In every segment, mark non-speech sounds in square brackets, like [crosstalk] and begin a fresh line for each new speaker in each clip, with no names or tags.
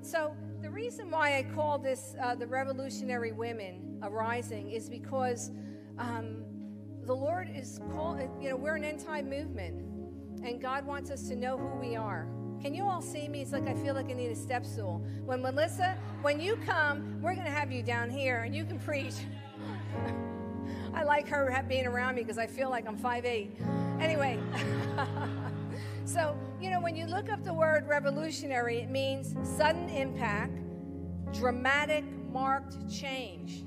So, the reason why I call this uh, the Revolutionary Women Arising is because um, the Lord is called, you know, we're an end time movement, and God wants us to know who we are. Can you all see me? It's like I feel like I need a step stool. When Melissa, when you come, we're going to have you down here and you can preach. [laughs] I like her being around me because I feel like I'm 5'8. Anyway, [laughs] so, you know, when you look up the word revolutionary, it means sudden impact, dramatic, marked change.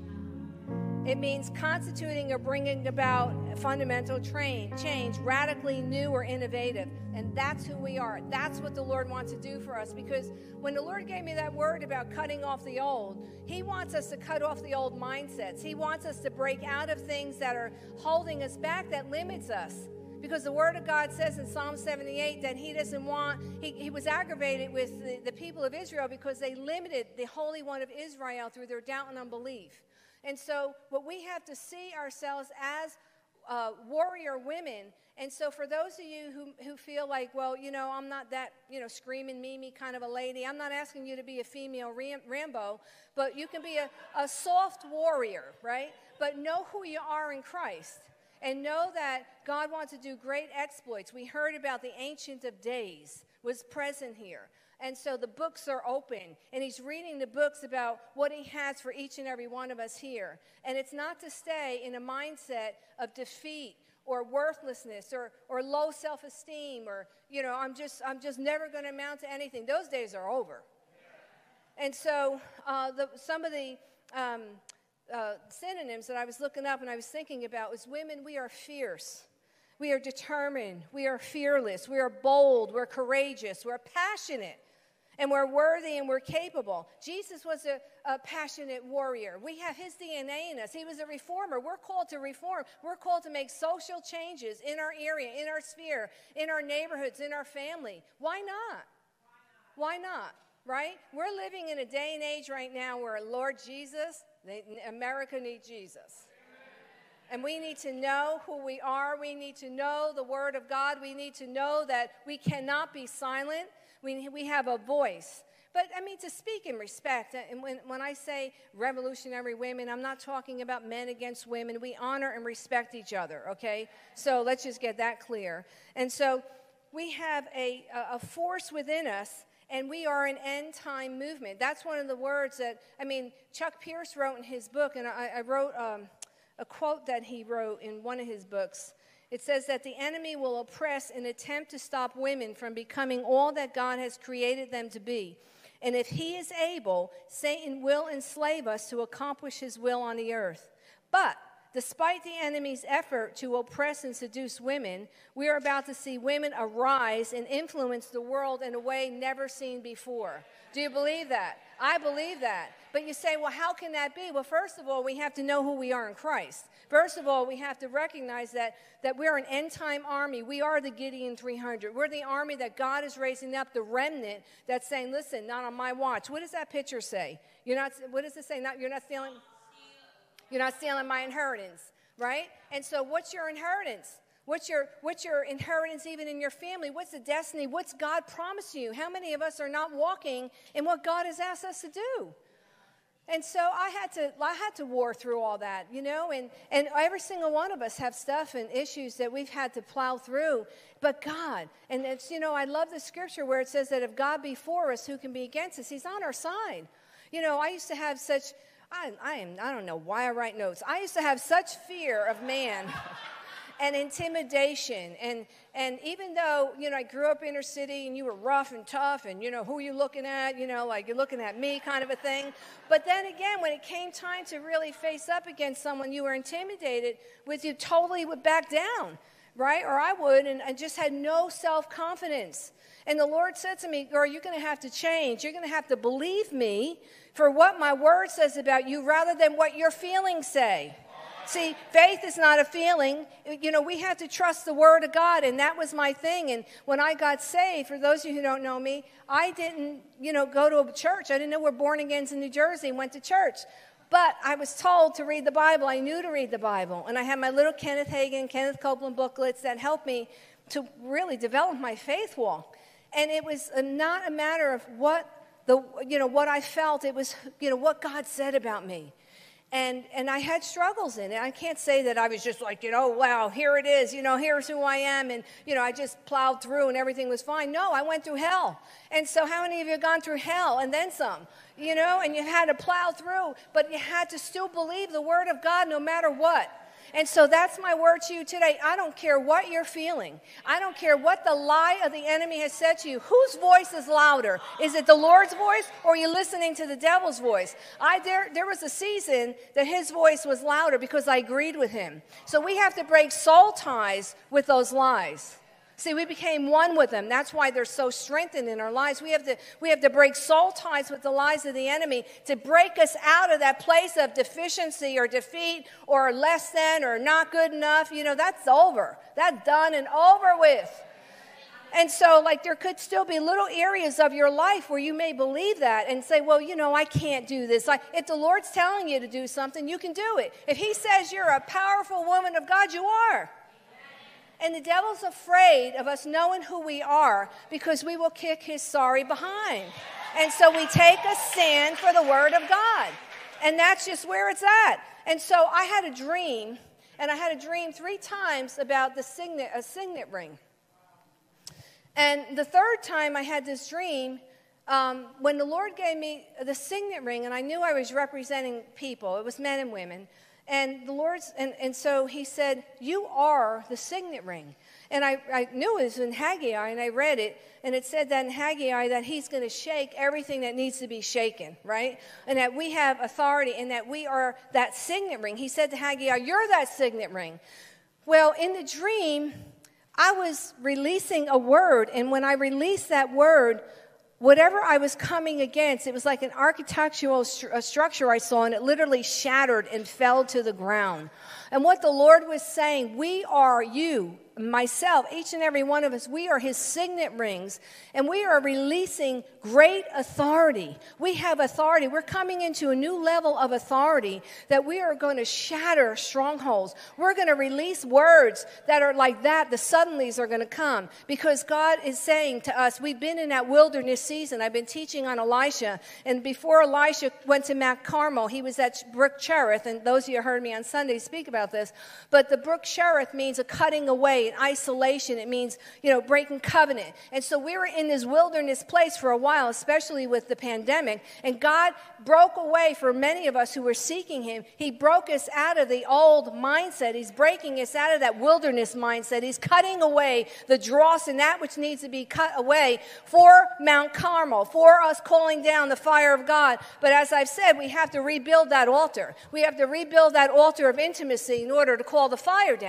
It means constituting or bringing about fundamental train, change, radically new or innovative. And that's who we are. That's what the Lord wants to do for us. Because when the Lord gave me that word about cutting off the old, He wants us to cut off the old mindsets. He wants us to break out of things that are holding us back, that limits us. Because the Word of God says in Psalm 78 that He doesn't want, He, he was aggravated with the, the people of Israel because they limited the Holy One of Israel through their doubt and unbelief. And so, what we have to see ourselves as uh, warrior women. And so, for those of you who, who feel like, well, you know, I'm not that, you know, screaming Mimi kind of a lady, I'm not asking you to be a female Ram- Rambo, but you can be a, a soft warrior, right? But know who you are in Christ and know that God wants to do great exploits. We heard about the Ancient of Days was present here. And so the books are open, and he's reading the books about what he has for each and every one of us here. And it's not to stay in a mindset of defeat or worthlessness or, or low self-esteem or you know i'm just i'm just never going to amount to anything those days are over and so uh, the, some of the um, uh, synonyms that i was looking up and i was thinking about was women we are fierce we are determined we are fearless we are bold we're courageous we're passionate and we're worthy and we're capable. Jesus was a, a, passionate warrior. We have his DNA in us. He was a reformer. We're called to reform. We're called to make social changes in our area, in our sphere, in our neighborhoods, in our family. Why not? Why not? Right? We're living in a day and age right now where Lord Jesus, America needs Jesus. And we need to know who we are. We need to know the Word of God. We need to know that we cannot be silent we, we have a voice. But I mean, to speak in respect, uh, and when, when I say revolutionary women, I'm not talking about men against women. We honor and respect each other, okay? So let's just get that clear. And so we have a, a force within us, and we are an end time movement. That's one of the words that, I mean, Chuck Pierce wrote in his book, and I, I wrote um, a quote that he wrote in one of his books. It says that the enemy will oppress and attempt to stop women from becoming all that God has created them to be. And if he is able, Satan will enslave us to accomplish his will on the earth. But despite the enemy's effort to oppress and seduce women, we are about to see women arise and influence the world in a way never seen before. Do you believe that? I believe that. But you say, well, how can that be? Well, first of all, we have to know who we are in Christ. First of all, we have to recognize that, that we're an end time army. We are the Gideon 300. We're the army that God is raising up, the remnant that's saying, listen, not on my watch. What does that picture say? You're not, what does it say? Not, you're not stealing, you're not stealing my inheritance, right? And so what's your inheritance? What's your, what's your inheritance even in your family? What's the destiny? What's God promised you? How many of us are not walking in what God has asked us to do? And so I had to I had to war through all that, you know, and, and every single one of us have stuff and issues that we've had to plow through. But God, and it's you know, I love the scripture where it says that if God be for us, who can be against us? He's on our side. You know, I used to have such I, I am I don't know why I write notes. I used to have such fear of man. [laughs] and intimidation. And, and even though, you know, I grew up inner city and you were rough and tough and, you know, who are you looking at? You know, like you're looking at me kind of a thing. But then again, when it came time to really face up against someone you were intimidated with, you totally would back down, right? Or I would, and I just had no self confidence. And the Lord said to me, Girl, you're going to have to change. You're going to have to believe me for what my word says about you rather than what your feelings say. See, faith is not a feeling. You know, we have to trust the Word of God, and that was my thing. And when I got saved, for those of you who don't know me, I didn't, you know, go to a church. I didn't know we're born again in New Jersey and went to church. But I was told to read the Bible. I knew to read the Bible. And I had my little Kenneth Hagin, Kenneth Copeland booklets that helped me to really develop my faith walk. And it was not a matter of what the, you know, what I felt. It was, you know, what God said about me. And, and I had struggles in it. I can't say that I was just like, you know, wow, here it is, you know, here's who I am. And, you know, I just plowed through and everything was fine. No, I went through hell. And so, how many of you have gone through hell and then some, you know, and you had to plow through, but you had to still believe the word of God no matter what. And so that's my word to you today. I don't care what you're feeling. I don't care what the lie of the enemy has said to you. Whose voice is louder? Is it the Lord's voice or are you listening to the devil's voice? I there there was a season that his voice was louder because I agreed with him. So we have to break soul ties with those lies. See, we became one with them. That's why they're so strengthened in our lives. We have to, we have to break soul ties with the lies of the enemy to break us out of that place of deficiency or defeat or less than or not good enough. You know, that's over. That's done and over with. And so, like, there could still be little areas of your life where you may believe that and say, well, you know, I can't do this. Like, if the Lord's telling you to do something, you can do it. If He says you're a powerful woman of God, you are. And the devil's afraid of us knowing who we are because we will kick his sorry behind. And so we take a stand for the word of God. And that's just where it's at. And so I had a dream, and I had a dream three times about the signet, a signet ring. And the third time I had this dream, um, when the Lord gave me the signet ring, and I knew I was representing people, it was men and women. And the Lord's, and, and so he said, You are the signet ring. And I, I knew it was in Haggai, and I read it, and it said that in Haggai that he's going to shake everything that needs to be shaken, right? And that we have authority, and that we are that signet ring. He said to Haggai, You're that signet ring. Well, in the dream, I was releasing a word, and when I released that word, whatever I was coming against, it was like an architectural stru- structure I saw, and it literally shattered and fell to the ground. And what the Lord was saying, we are you, myself, each and every one of us, we are his signet rings and we are releasing great authority. We have authority. We're coming into a new level of authority that we are going to shatter strongholds. We're going to release words that are like that. The suddenlies are going to come because God is saying to us, we've been in that wilderness season. I've been teaching on Elisha and before Elisha went to Mount Carmel, he was at Brook Cherith and those of you who heard me on Sunday speak about this, but the Brook Cherith means a cutting away in isolation. It means, you know, breaking covenant. And so we were in this wilderness place for a while, especially with the pandemic. And God broke away for many of us who were seeking Him. He broke us out of the old mindset. He's breaking us out of that wilderness mindset. He's cutting away the dross and that which needs to be cut away for Mount Carmel, for us calling down the fire of God. But as I've said, we have to rebuild that altar. We have to rebuild that altar of intimacy in order to call the fire down.